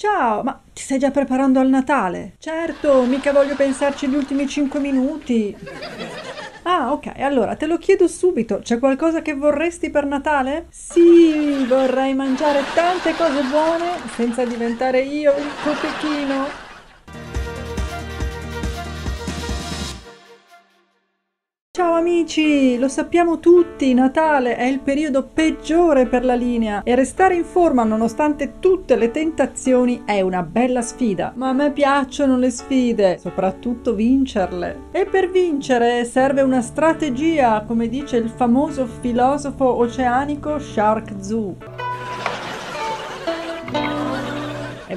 Ciao, ma ti stai già preparando al Natale? Certo, mica voglio pensarci gli ultimi 5 minuti. Ah, ok, allora te lo chiedo subito. C'è qualcosa che vorresti per Natale? Sì, vorrei mangiare tante cose buone senza diventare io il copechino. Ciao amici, lo sappiamo tutti, Natale è il periodo peggiore per la linea e restare in forma nonostante tutte le tentazioni è una bella sfida. Ma a me piacciono le sfide, soprattutto vincerle. E per vincere serve una strategia, come dice il famoso filosofo oceanico Shark Zoo.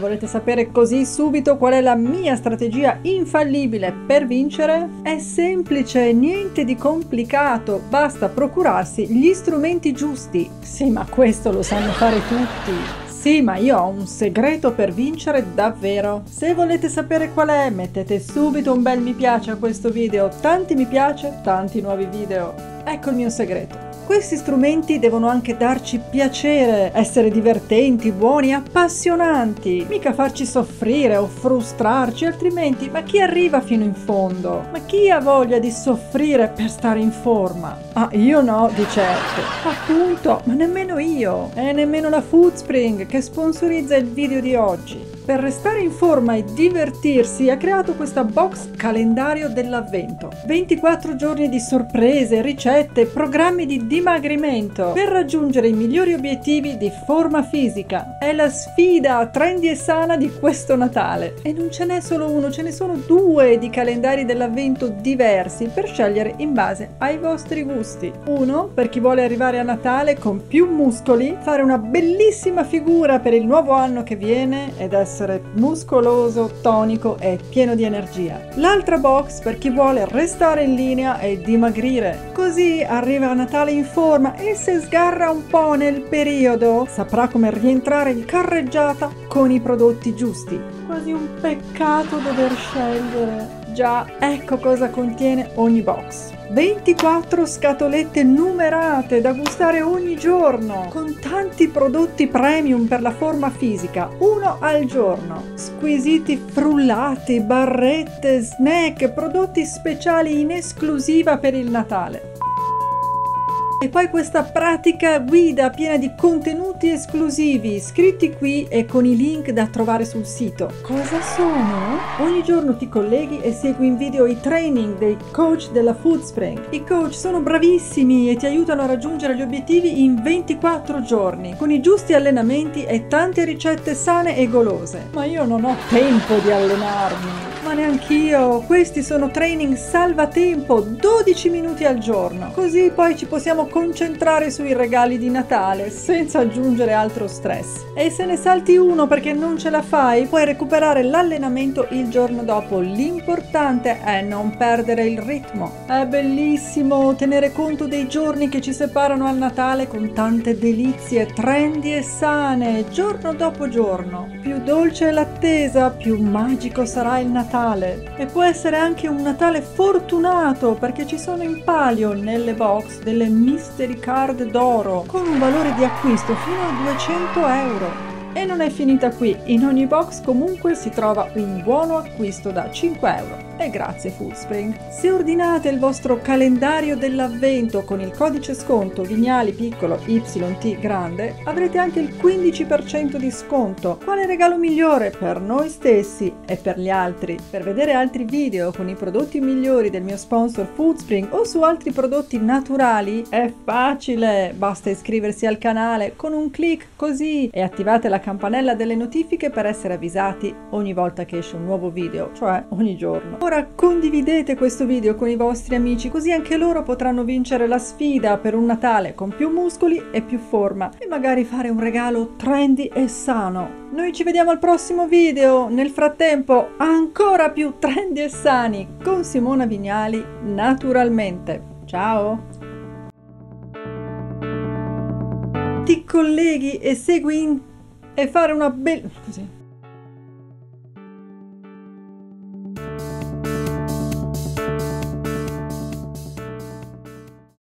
Volete sapere così subito qual è la mia strategia infallibile per vincere? È semplice, niente di complicato, basta procurarsi gli strumenti giusti. Sì, ma questo lo sanno fare tutti. Sì, ma io ho un segreto per vincere davvero. Se volete sapere qual è, mettete subito un bel mi piace a questo video. Tanti mi piace, tanti nuovi video. Ecco il mio segreto. Questi strumenti devono anche darci piacere, essere divertenti, buoni, appassionanti, mica farci soffrire o frustrarci, altrimenti ma chi arriva fino in fondo? Ma chi ha voglia di soffrire per stare in forma? Ah, io no, di certo. Appunto, ma nemmeno io. E nemmeno la Foodspring che sponsorizza il video di oggi per restare in forma e divertirsi ha creato questa box calendario dell'avvento. 24 giorni di sorprese, ricette, programmi di dimagrimento per raggiungere i migliori obiettivi di forma fisica. È la sfida trendy e sana di questo Natale. E non ce n'è solo uno, ce ne sono due di calendari dell'avvento diversi per scegliere in base ai vostri gusti. Uno per chi vuole arrivare a Natale con più muscoli, fare una bellissima figura per il nuovo anno che viene ed essere essere muscoloso, tonico e pieno di energia. L'altra box per chi vuole restare in linea e dimagrire. Così arriva a Natale in forma e se sgarra un po' nel periodo saprà come rientrare in carreggiata con i prodotti giusti. Quasi un peccato dover scegliere. Già, ecco cosa contiene ogni box. 24 scatolette numerate da gustare ogni giorno, con tanti prodotti premium per la forma fisica, uno al giorno. Squisiti frullati, barrette, snack, prodotti speciali in esclusiva per il Natale. E poi questa pratica guida piena di contenuti esclusivi scritti qui e con i link da trovare sul sito. Cosa sono? Ogni giorno ti colleghi e segui in video i training dei coach della Foodspring. I coach sono bravissimi e ti aiutano a raggiungere gli obiettivi in 24 giorni, con i giusti allenamenti e tante ricette sane e golose. Ma io non ho tempo di allenarmi. Ma neanch'io. Questi sono training salvatempo, 12 minuti al giorno. Così poi ci possiamo concentrare sui regali di Natale senza aggiungere altro stress. E se ne salti uno perché non ce la fai, puoi recuperare l'allenamento il giorno dopo. L'importante è non perdere il ritmo. È bellissimo tenere conto dei giorni che ci separano al Natale con tante delizie trendy e sane, giorno dopo giorno. Più dolce è l'attesa, più magico sarà il Natale Natale e può essere anche un Natale fortunato perché ci sono in palio nelle box delle mystery card d'oro con un valore di acquisto fino a 200 euro. E non è finita qui, in ogni box comunque si trova un buono acquisto da 5 euro. E grazie Foodspring. Se ordinate il vostro calendario dell'avvento con il codice sconto Vignali piccolo YT grande, avrete anche il 15% di sconto. Quale regalo migliore per noi stessi e per gli altri? Per vedere altri video con i prodotti migliori del mio sponsor Foodspring o su altri prodotti naturali è facile, basta iscriversi al canale con un clic così e attivate la campanella delle notifiche per essere avvisati ogni volta che esce un nuovo video, cioè ogni giorno. Ora condividete questo video con i vostri amici così anche loro potranno vincere la sfida per un Natale con più muscoli e più forma e magari fare un regalo trendy e sano. Noi ci vediamo al prossimo video, nel frattempo ancora più trendy e sani con Simona Vignali naturalmente. Ciao! Ti colleghi e segui in e fare una bella... così.